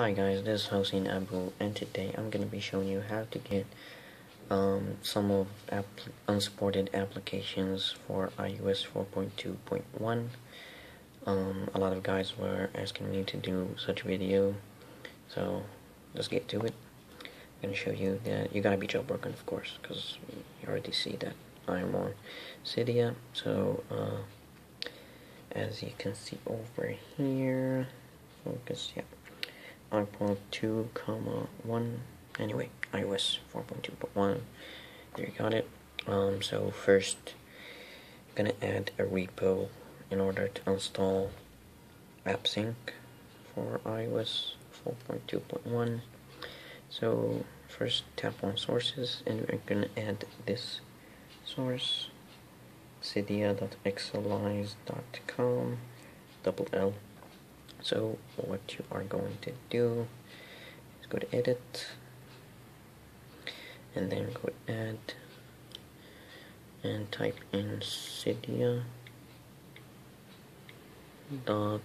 Hi guys, this is Hossein Abu and today I'm going to be showing you how to get um, some of unsupported applications for iOS 4.2.1. Um, a lot of guys were asking me to do such a video, so let's get to it. I'm going to show you that you gotta be jailbroken of course, because you already see that I'm on Cydia, so uh, as you can see over here, focus, yeah iPod 2, comma 1. Anyway, iOS 4.2.1. There you got it. Um, so first, I'm gonna add a repo in order to install AppSync for iOS 4.2.1. So first tap on sources and we're gonna add this source cydia.xsellize.com double L so what you are going to do is go to edit and then go to add and type in cydia dot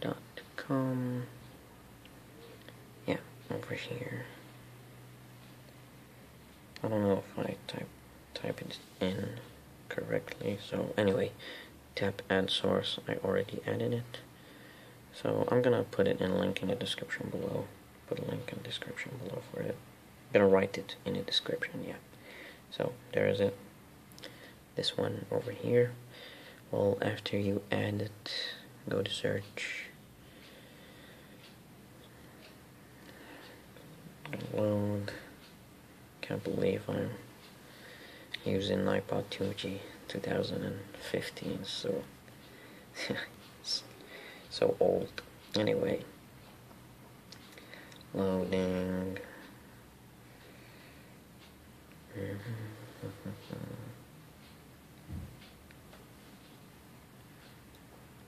dot com. Yeah over here I don't know if I type type it in correctly. So anyway, tap add source. I already added it. So I'm gonna put it in link in the description below. Put a link in the description below for it. I'm gonna write it in the description, yeah. So there is it. This one over here. Well, after you add it, go to search. Load can't believe I'm using iPod 2G 2015, so so old. Anyway, loading.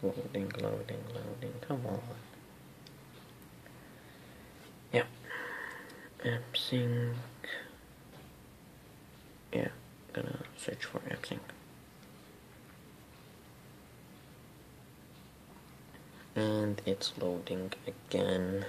loading, loading, loading. Come on. Yep. AppSync yeah, gonna search for AppSync. And it's loading again.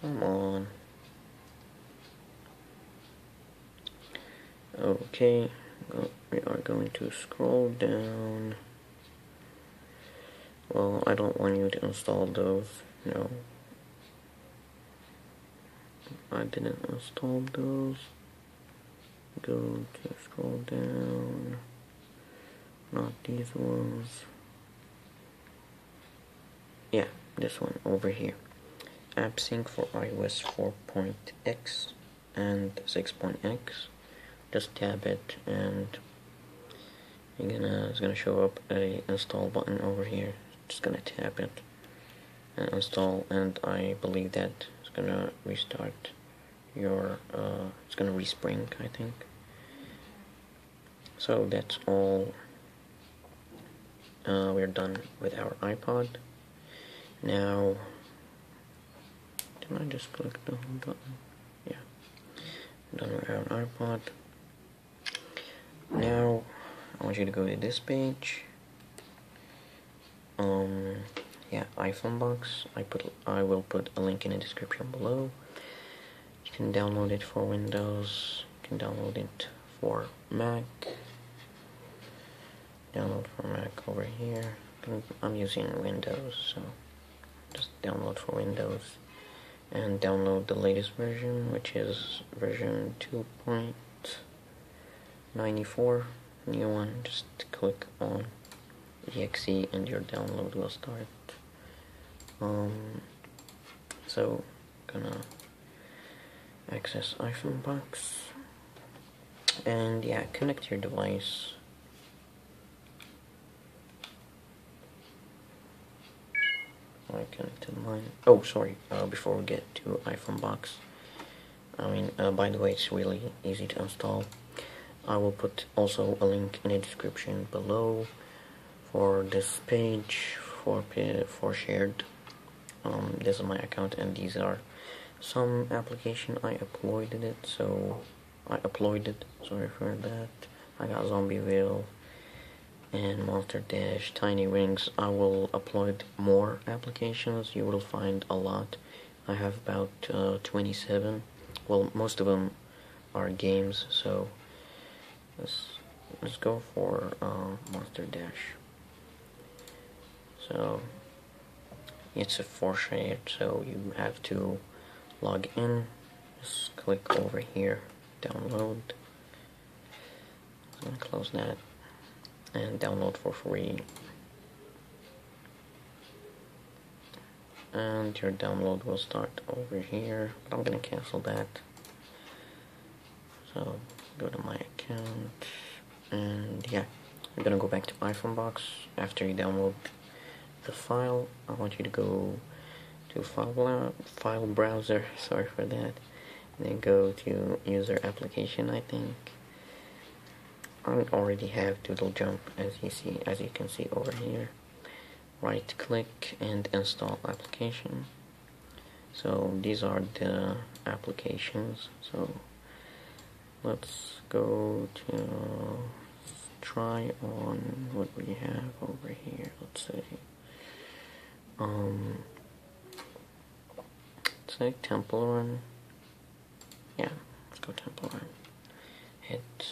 Come on. Okay, oh, we are going to scroll down. Well, I don't want you to install those. No. I didn't install those. Go to scroll down. Not these ones. Yeah, this one over here. AppSync for iOS 4.x and 6.x just tap it and you're gonna it's gonna show up a install button over here. Just gonna tap it and install and I believe that it's gonna restart your uh, it's gonna respring I think. So that's all uh, we're done with our iPod. Now did I just click the home button? Yeah. Done with our iPod now I want you to go to this page. Um yeah iFunbox. I put I will put a link in the description below. You can download it for Windows. You can download it for Mac. Download for Mac over here. I'm using Windows so just download for Windows. And download the latest version which is version 2. 94 new one just click on exe and your download will start. Um, so gonna access iFunbox. And yeah connect your device. I connected mine. Oh sorry uh, before we get to iFunbox. I mean, uh, by the way, it's really easy to install. I will put also a link in the description below for this page for 4shared. Um, this is my account, and these are some application I uploaded it. So I uploaded. Sorry for that. I got zombie Zombieville and Monster Dash, Tiny Wings. I will upload more applications. You will find a lot. I have about uh, 27. Well, most of them are games. So let's let's go for uh, Monster Dash. So it's a 4shared, so you have to log in. Just click over here, download. Close that and download for free. And your download will start over here, but I'm gonna cancel that. So go to my account and yeah, you're gonna go back to iFunbox after you download the file. I want you to go to file file browser. Sorry for that. Then go to user application. I think I already have Doodle Jump as you see as you can see over here. Right click and install application. So these are the applications. So let's go to try on what we have over here. Let's say um it's like Temple Run. Yeah, let's go Temple Run. Hit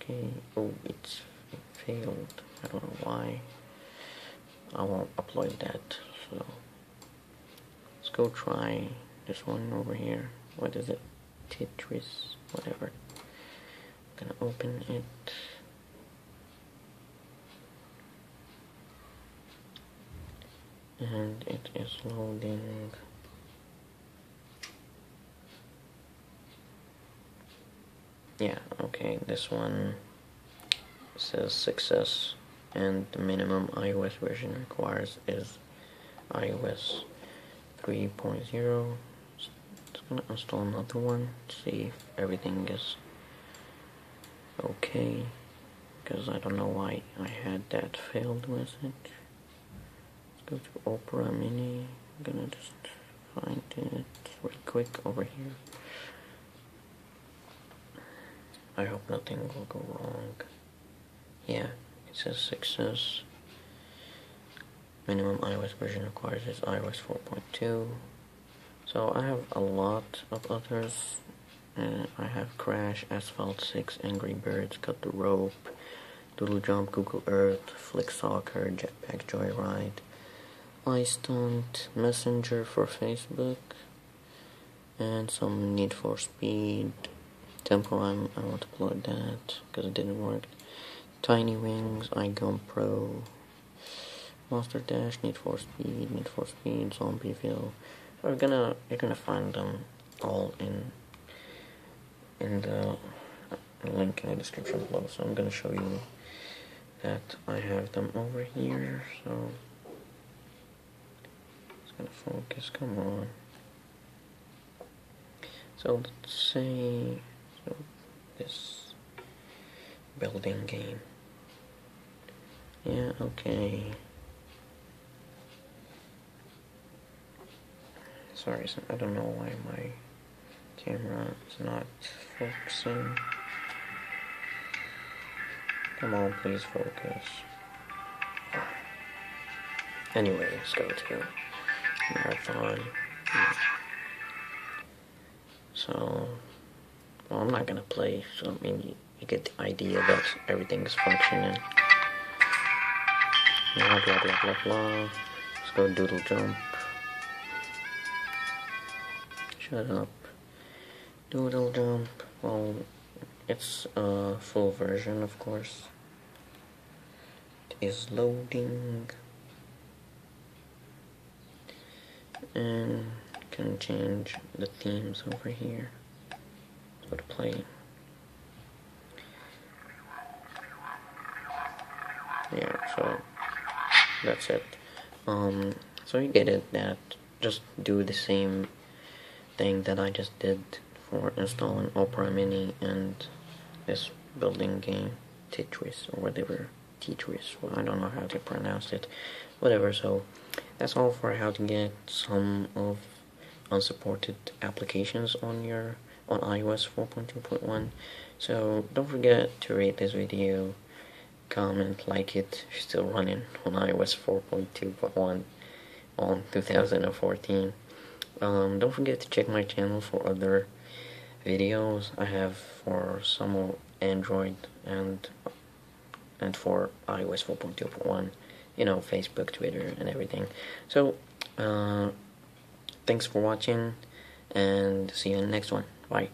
okay. Oh it's it failed. I don't know why. I won't upload that, so let's go try this one over here. What is it? Tetris, whatever. I'm gonna open it. and it is loading yeah okay this one says success and the minimum iOS version requires is iOS 3.0 it's gonna install another one see if everything is okay because I don't know why I had that failed message Let's go to Opera Mini. I'm gonna just find it real quick over here. I hope nothing will go wrong. Yeah, it says success. Minimum iOS version requires is iOS 4.2. So I have a lot of others. Uh, I have Crash, Asphalt 6, Angry Birds, Cut the Rope, Doodle Jump, Google Earth, Flick Soccer, Jetpack Joyride, iStunt Messenger for Facebook and some Need for Speed Tempo I'm, I want to upload that because it didn't work Tiny Wings iGum Pro Monster Dash Need for Speed Need for Speed Zombieville we're gonna you're gonna find them all in in the link in the description below so I'm gonna show you that I have them over here so it's gonna focus, come on. So let's say so this building game. Yeah, okay. Sorry, I don't know why my camera is not focusing. Come on, please focus. Anyway, let's go to marathon. So, well, I'm not gonna play, so I mean, you, get the idea that everything is functioning. Blah, blah, blah, blah, blah. Let's go doodle jump. Shut up. Doodle jump. Well, it's a full version, of course. It is loading. and can change the themes over here. Go to play. Yeah, so that's it. Um, so you get it that just do the same thing that I just did for installing Opera Mini and this building game Tetris or whatever Tetris. I don't know how to pronounce it. Whatever. So that's all for how to get some of unsupported applications on your on iOS 4.2.1. So don't forget to rate this video, comment, like it. Still running on iOS 4.2.1 on 2014. Um, don't forget to check my channel for other videos I have for some Android and and for iOS 4.2.1 you know Facebook Twitter and everything. So uh, thanks for watching and see you in the next one. Bye